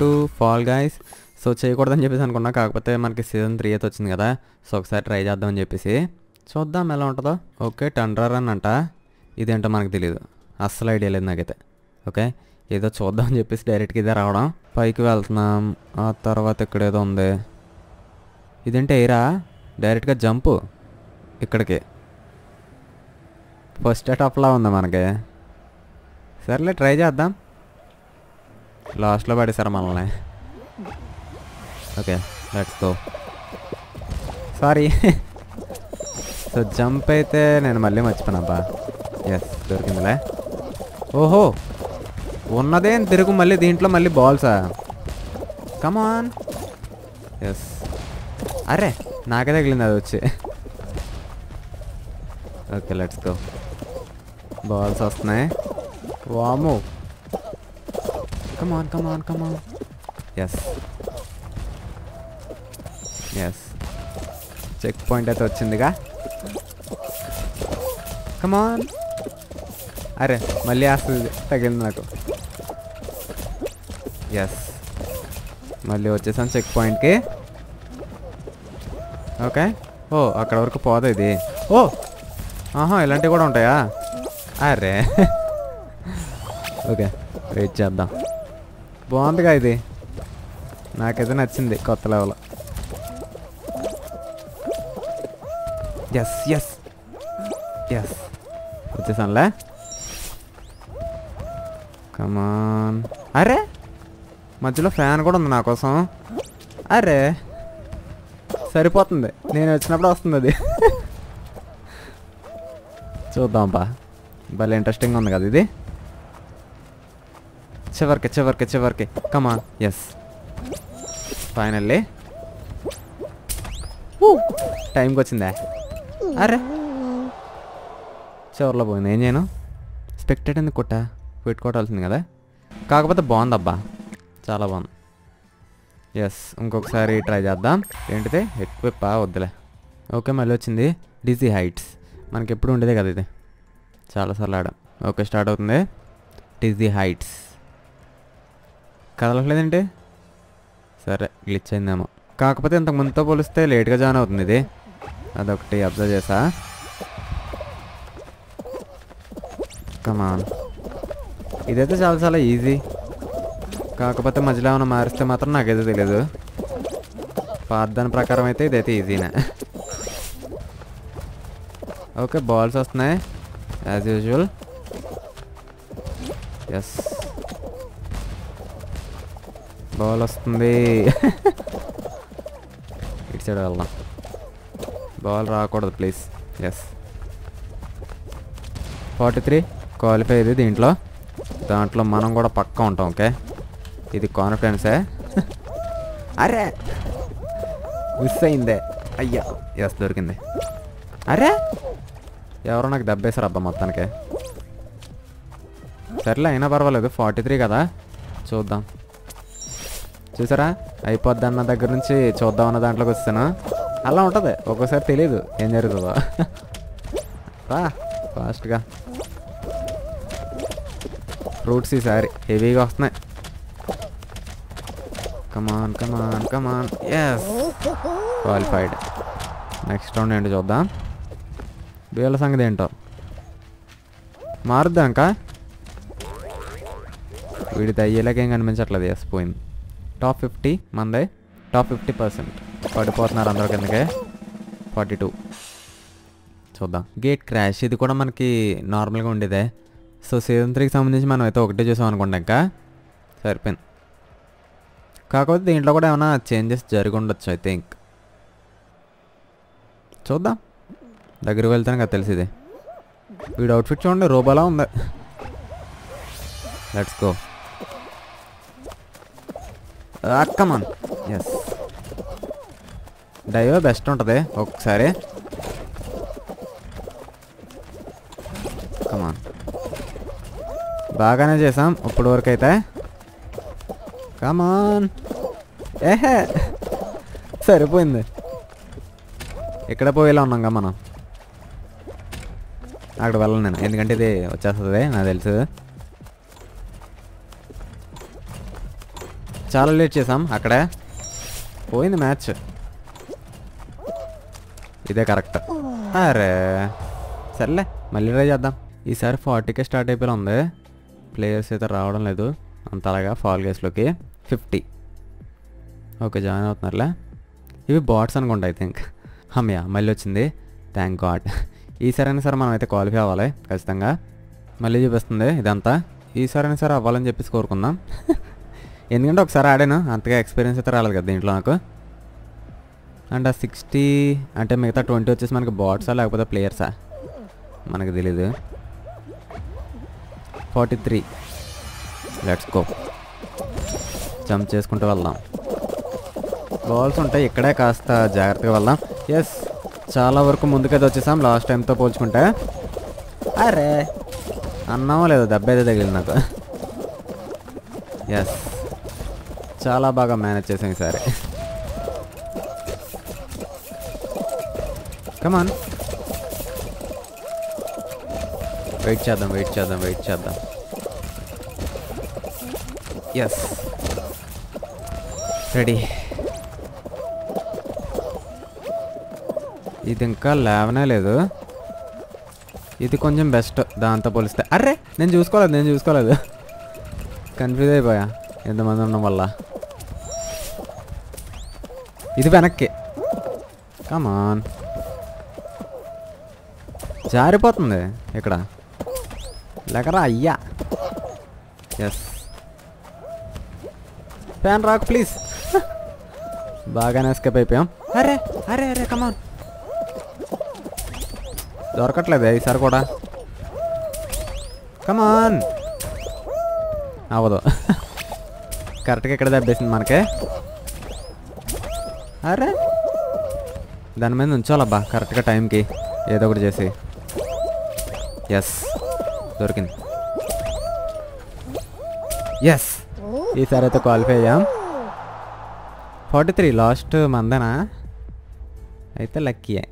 To fall guys so చేయకూడదని చెప్పేసి అనుకున్నా కాకపోతే మనకి సీజన్ త్రీ అయితే వచ్చింది కదా. సో ఒకసారి ట్రై చేద్దామని చెప్పేసి. చూద్దాం ఎలా ఉంటుందో. ఓకే టండ్రర్ అని అంట. ఇదేంటో మనకు తెలియదు అస్సలు ఐడియా లేదు నాకైతే. ఓకే ఏదో చూద్దాం అని చెప్పేసి డైరెక్ట్గా ఇదే రావడం. పైకి వెళ్తున్నాం. ఆ తర్వాత ఇక్కడ ఏదో ఉంది. ఇదేంటి ఎయిరా డైరెక్ట్గా జంపు ఇక్కడికి. ఫస్ట్ ఎటప్లా ఉంది మనకి. సర్లే ట్రై చేద్దాం. లాస్ట్లో పడేశారు మనల్ని. Okay let's go sorry so jump అయితే నేను మళ్ళీ మర్చిపోయినాబ్బా. ఎస్ దొరికిందిలే. ఓహో! ఉన్నదే తిరుగు మళ్ళీ దీంట్లో మళ్ళీ బాల్సా? కమాన్ ఎస్ అరే నాకే తగిలింది అది వచ్చి. ఓకే లెట్స్ గో బాల్స్ వస్తున్నాయి. వాము come on come on on. Yes yes checkpoint అయితే వచ్చిందిగా. కమాన్ అరే మళ్ళీ వస్తుంది తగిలింది నాకు. ఎస్ మళ్ళీ వచ్చేసాం చెక్ పాయింట్కి ఓకే ఓ అక్కడ వరకు పోదు ఇది? ఓ! ఆహా ఇలాంటివి కూడా ఉంటాయా? అరే. ఓకే వెయిట్ చేద్దాం. బాగుందిగా ఇది. నాకైతే నచ్చింది కొత్త లెవెల్. ఎస్ ఎస్ ఎస్ వచ్చేసానులే. కమాన్ అరే! మధ్యలో ఫ్యాన్ కూడా ఉంది నా కోసం. అరే! సరిపోతుంది. నేను వచ్చినప్పుడు వస్తుంది అది. చూద్దాంపా భలే ఇంట్రెస్టింగ్ ఉంది కదా ఇది. చివరికి చివరికి చివరికి. కమా ఎస్ ఫైనల్లీ టైంకి వచ్చిందా అరే! చివరిలో పోయింది. ఏం చేయను? స్పెక్టెడ్ ఎందుకు కొట్ట? పెట్టుకోవాల్సింది కదా. కాకపోతే బాగుందబ్బా చాలా బాగుంది. ఎస్ ఇంకొకసారి ట్రై చేద్దాం. ఏంటిది? ఎక్విప్ వద్దులే. ఓకే మళ్ళీ వచ్చింది. డిజీ హైట్స్ మనకి ఎప్పుడు ఉండేదే కదా ఇది. చాలాసార్లు ఆడాం. ఓకే స్టార్ట్ అవుతుంది. డిజీ హైట్స్ కదలట్లేదంటే? సరే గ్లిచ్ అయిందేమో. కాకపోతే ఇంతకు ముందుతో పోలిస్తే లేట్గా జాయిన్ అవుతుంది ఇది అదొకటి అబ్జర్వ్ చేసా. కమాన్ ఇదైతే చాలా చాలా ఈజీ కాకపోతే మధ్యలో ఏమైనా మారిస్తే మాత్రం నాకైతే తెలియదు పాత ప్రకారం అయితే ఇదైతే ఈజీనే ఓకే బాల్స్ వస్తున్నాయి. యాజ్ యూజువల్ ఎస్ బాల్ వస్తుంది. ఇటు సైడ్ వెళ్దాం. బాల్ రాకూడదు please. Yes forty three qualify ఇది దీంట్లో. దాంట్లో మనం కూడా పక్కా ఉంటాం ఓకే? ఇది కాన్ఫిడెన్సే? అరే! మిస్ అయిందే. అయ్యా! ఎస్ దొరికింది. అరే! ఎవరో నాకు దెబ్బేశారు అబ్బా మొత్తానికి. సర్లే అయినా పర్వాలేదు. ఫార్టీ త్రీ కదా? చూద్దాం. చూసారా? అయిపోద్ది అన్న దగ్గర నుంచి చూద్దాం అన్న దాంట్లోకి వస్తాను. అలా ఉంటుంది. ఒక్కోసారి తెలియదు ఏం జరుగుతుందో. రా ఫాస్ట్గా. ఫ్రూట్స్ ఈసారి హెవీగా వస్తున్నాయి. Come on come on come on yes qualified next round ఏంటి చూద్దాం. వీళ్ళ సంగతి ఏంటో. మారుద్దాం ఇంకా వీడితో అయ్యేలాగేం కనిపించట్లేదు ఎస్ పోయింది. టాప్ ఫిఫ్టీ మందే. టాప్ ఫిఫ్టీ పర్సెంట్ పడిపోతున్నారు అందరూ కిందకే. ఫార్టీ టూ చూద్దాం. గేట్ క్రాష్ ఇది కూడా మనకి నార్మల్గా ఉండేదే. సో సీజన్ త్రీకి సంబంధించి మనం అయితే ఒకటే చూసాం అనుకుంటా ఇంకా. సరిపోయింది. కాకపోతే దీంట్లో కూడా ఏమైనా చేంజెస్ జరిగి ఉండొచ్చు ఐ థింక్ చూద్దాం. దగ్గరికి వెళ్తాను కదా తెలిసింది వీడు అవుట్ఫిట్ చూడండి రోబోలా ఉంది. Let's go come on yes dive best ఉంటుంది. ఒకసారి. కమాన్ బాగానే చేసాం ఇప్పుడు వరకు అయితే కమాన్ ఏహే. సరిపోయింది. ఇక్కడ పోయేలా ఉన్నాంగా మనం. అక్కడ వెళ్ళను నేను. ఎందుకంటే ఇది వచ్చేస్తుంది. నాకు తెలుసు చాలా లేట్ చేసాం అక్కడే. పోయింది మ్యాచ్. ఇదే కరెక్ట్. అరే సర్లే మళ్ళీ ట్రై చేద్దాం. ఈసారి ఫార్టీకే స్టార్ట్ అయిపోయి ఉంది. ప్లేయర్స్ అయితే రావడం లేదు. అంతలాగా ఫాల్ గేస్లోకి ఫిఫ్టీ. ఓకే జాయిన్ అవుతున్నారులే. ఇవి బాట్స్ అనుకుంటా ఐ థింక్. హమ్యా మళ్ళీ వచ్చింది. Thank God. ఈసారైనా సరే మనం అయితే క్వాలిఫై అవ్వాలి ఖచ్చితంగా. మళ్ళీ చూపిస్తుంది ఇదంతా. ఈసారైనా సరే అవ్వాలని చెప్పేసి కోరుకుందాం. ఎందుకంటే ఒకసారి ఆడాను అంతగా ఎక్స్పీరియన్స్ అయితే రాలేదు కదా దీంట్లో నాకు. అండ్ ఆ సిక్స్టీ అంటే మిగతా ట్వంటీ వచ్చేసి మనకి బాట్సా లేకపోతే ప్లేయర్సా మనకు తెలీదు. Forty three let's go jump చేసుకుంటూ వెళ్దాం. బాల్స్ ఉంటాయి ఇక్కడే కాస్త జాగ్రత్తగా వెళ్దాం. ఎస్ చాలా వరకు ముందుకైతే వచ్చేసాం లాస్ట్ టైంతో పోల్చుకుంటే. అరే! అన్నామో లేదో దెబ్బ అయితే తగిలింది నాకు. ఎస్ చాలా బాగా మేనేజ్ చేసాం ఈసారి కమాన్ వెయిట్ చేద్దాం వెయిట్ చేద్దాం వెయిట్ చేద్దాం. ఎస్ రెడీ ఇది ఇంకా లేవనే లేదు. ఇది కొంచెం బెస్ట్ దాంతో పోలిస్తే. అర్రే నేను చూసుకోలేదు నేను చూసుకోలేదు. కన్ఫ్యూజ్ అయిపోయా. ఎంతమంది ఉండడం వల్ల. ఇది వెనక్కి కమాన్ జారిపోతుంది ఇక్కడ లేకరా అయ్యా ఎస్ ఫ్యాన్ రాక్ ప్లీజ్ బాగానే ఎస్కేప్ అయిపోయాం అరే అరే అరే కమాన్ దొరకట్లేదు ఈసారి కూడా కమాన్ అవ్వదు కరెక్ట్గా ఇక్కడ దెబ్బేసింది మనకి అరే. దాని మీద ఉంచాలబ్బా కరెక్ట్గా టైంకి. ఏదో ఒకటి చేసి. ఎస్ దొరికింది. ఎస్ ఈసారి అయితే క్వాలిఫై అయ్యాం. ఫార్టీ త్రీ లాస్ట్ మందేనా? అయితే లక్కీయే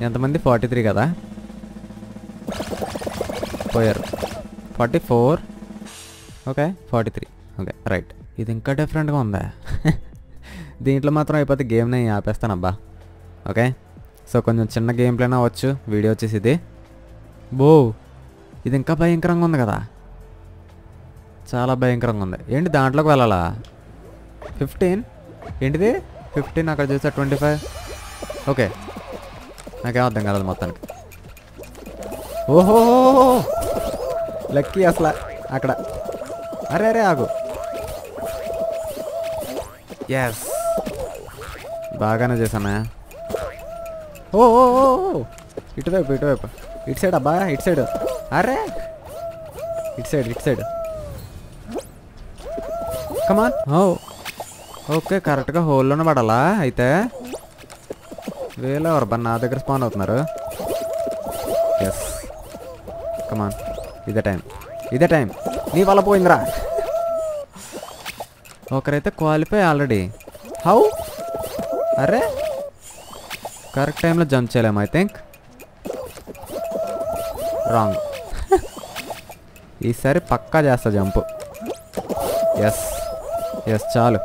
ఎంతమంది? ఫార్టీ త్రీ కదా? పోయారు. Forty four okay forty three okay right ఇది ఇంకా డిఫరెంట్గా ఉందా? దీంట్లో మాత్రం అయిపోతే గేమ్ని ఆపేస్తానబ్బా. ఓకే సో కొంచెం చిన్న గేమ్ ప్లేన్ అవ్వచ్చు. వీడియో వచ్చేసి ఇది బో ఇది ఇంకా భయంకరంగా ఉంది కదా? చాలా భయంకరంగా ఉంది. ఏంటి దాంట్లోకి వెళ్ళాలా? ఫిఫ్టీన్ ఏంటిది? ఫిఫ్టీన్ అక్కడ చూసా ట్వంటీ ఫైవ్ ఓకే నాకేం అర్థం కాలేదు మొత్తానికి. ఓహో! లక్కీ అసలు అక్కడ. అరే అరే ఆగు. ఎస్ బాగానే చేశానా ఓ ఇటువైపు ఇటువైపు. ఇటు సైడ్ అబ్బా ఇటు సైడ్. అరే! ఇటు సైడ్ ఇటు సైడ్. కమాన్ ఓ. ఓకే కరెక్ట్గా హోల్లోనే పడాలా అయితే? వేలెవరు బా నా దగ్గర స్పాన్ అవుతున్నారు? ఎస్ కమాన్ ఇదే టైం. ఇదే టైం. నీ వల్ల పోయిందిరా. ఒకరైతే క్వాలిఫై ఆల్రెడీ. హౌ అరే? కరెక్ట్ టైంలో జంప్ చేయలేము ఐ థింక్ రాంగ్ ఈసారి పక్కా చేస్తా జంప్ ఎస్ ఎస్ చాలు.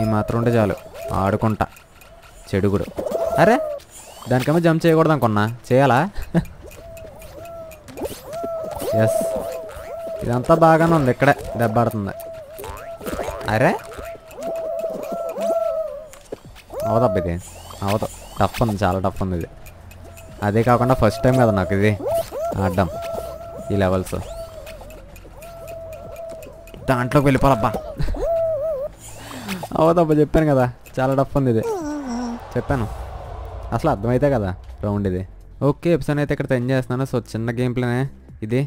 ఈ మాత్రం ఉంటే చాలు. ఆడుకుంటా. చెడుగుడు అరే? దానికేమో జంప్ చేయకూడదు అనుకున్నా. చేయాలా? ఎస్ ఇదంతా బాగానే ఉంది. ఇక్కడే దెబ్బాడుతుంది అరే? అవదబ్బ ఇది అవదు. టఫ్ ఉంది చాలా టఫ్ ఉంది ఇది. అదే కాకుండా ఫస్ట్ టైం కదా నాకు ఇది. ఆడడం ఈ లెవెల్స్ దాంట్లోకి వెళ్ళిపోవాలబ్బా. అవదబ్బా చెప్పాను కదా. చాలా టఫ్ ఉంది ఇది. చెప్పాను. అసలు అర్థమైతే కదా రౌండ్ ఇది. ఓకే ఎపిసోడ్ అయితే ఇక్కడ ఎంజాయ్ చేస్తున్నాను. సో చిన్న గేమ్ ప్లేనే ఇది.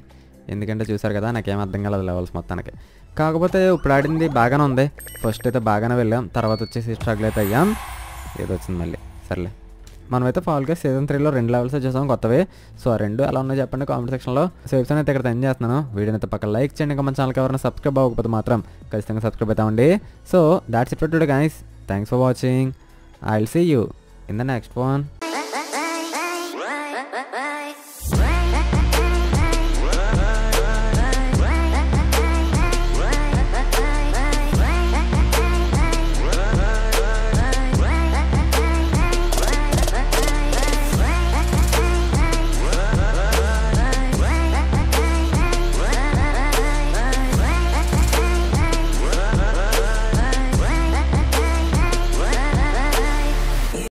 ఎందుకంటే చూసారు కదా నాకేం అర్థం కాలేదు లెవెల్స్ మొత్తానికి. కాకపోతే ఇప్పుడు ఆడింది బాగానే ఉంది. ఫస్ట్ అయితే బాగానే వెళ్ళాం. తర్వాత వచ్చేసి స్ట్రగుల్ అయితే అయ్యాం. ఏదో వచ్చింది మళ్ళీ? సర్లే. మనమైతే ఫాల్గా సీజన్ త్రీలో రెండు లెవెల్స్ చేసాం కొత్తవి. సో ఆ రెండు ఎలా ఉన్నాయో చెప్పండి కామెంట్ సెక్షన్లో సో ఎపిసోడ్ అయితే ఇక్కడ ఎంజాయ్ చేస్తున్నాను. వీడియోని అయితే పక్కన లైక్ చేయండి. ఇంకా మన ఛానల్కి ఎవరైనా సబ్స్క్రైబ్ అవ్వకపోతే మాత్రం ఖచ్చితంగా subscribe అవుతామండి. So that's it today guys thanks for watching I will see you in the next one